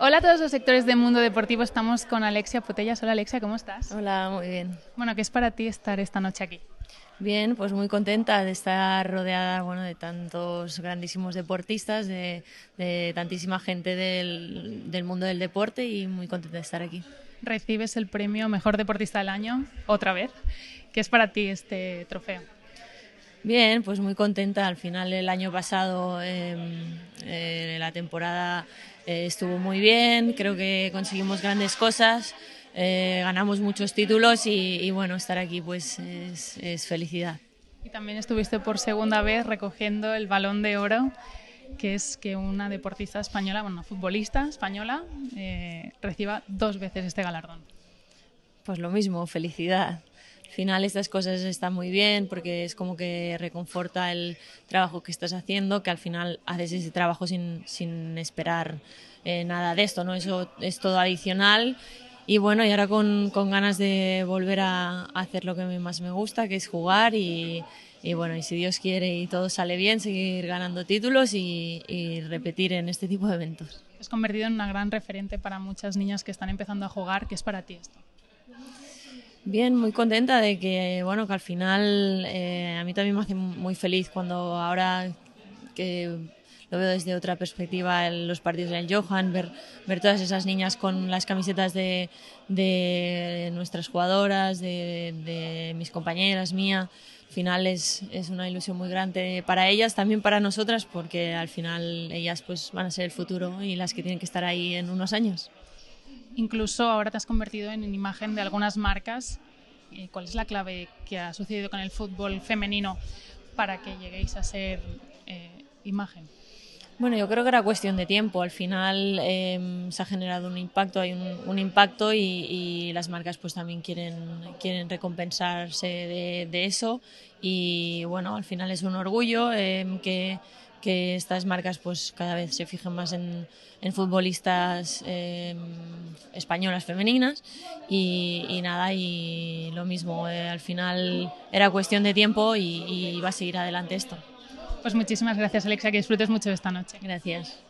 Hola a todos los sectores del mundo deportivo, estamos con Alexia Potellas. Hola Alexia, ¿cómo estás? Hola, muy bien. Bueno, ¿qué es para ti estar esta noche aquí? Bien, pues muy contenta de estar rodeada bueno, de tantos grandísimos deportistas, de, tantísima gente del, del, mundo del deporte y muy contenta de estar aquí. Recibes el premio Mejor Deportista del Año otra vez. ¿Qué es para ti este trofeo? Bien, pues muy contenta. Al final el año pasado em, eh, la temporada eh, estuvo muy bien, creo que conseguimos grandes cosas, eh, ganamos muchos títulos y, bueno, estar aquí pues es, felicidad. Y también estuviste por segunda vez recogiendo el balón de oro, que es que una deportista española, bueno, futbolista española, reciba dos veces este galardón. Pues lo mismo, felicidad. Al final estas cosas están muy bien porque es como que reconforta el trabajo que estás haciendo, que al final haces ese trabajo sin, sin esperar eh, nada de esto, ¿no? Eso es todo adicional y bueno, y ahora con, con ganas de volver a, hacer lo que más me gusta, que es jugar y, y, bueno, y si Dios quiere y todo sale bien, seguir ganando títulos y, y repetir en este tipo de eventos. Has convertido en una gran referente para muchas niñas que están empezando a jugar. ¿Qué es para ti esto? Bien, muy contenta de que, bueno, que al final eh, a mí también me hace muy feliz cuando ahora que lo veo desde otra perspectiva en los partidos del Johan, ver, ver todas esas niñas con las camisetas de, de nuestras jugadoras, de, mis compañeras, mía. Al final es, es, una ilusión muy grande para ellas, también para nosotras, porque al final ellas pues van a ser el futuro y las que tienen que estar ahí en unos años. Incluso ahora te has convertido en imagen de algunas marcas. Eh, ¿Cuál es la clave que ha sucedido con el fútbol femenino para que lleguéis a ser eh, imagen? Bueno, yo creo que era cuestión de tiempo. Al final em, se ha generado un impacto, hay un, impacto y, las marcas pues también quieren, quieren recompensarse de, eso. Y bueno, al final es un orgullo em, que que estas marcas pues cada vez se fijen más en, futbolistas em, españolas femeninas y, nada y lo mismo eh, al final era cuestión de tiempo y, y va a seguir adelante esto. Pues muchísimas gracias Alexa que disfrutes mucho de esta noche. Gracias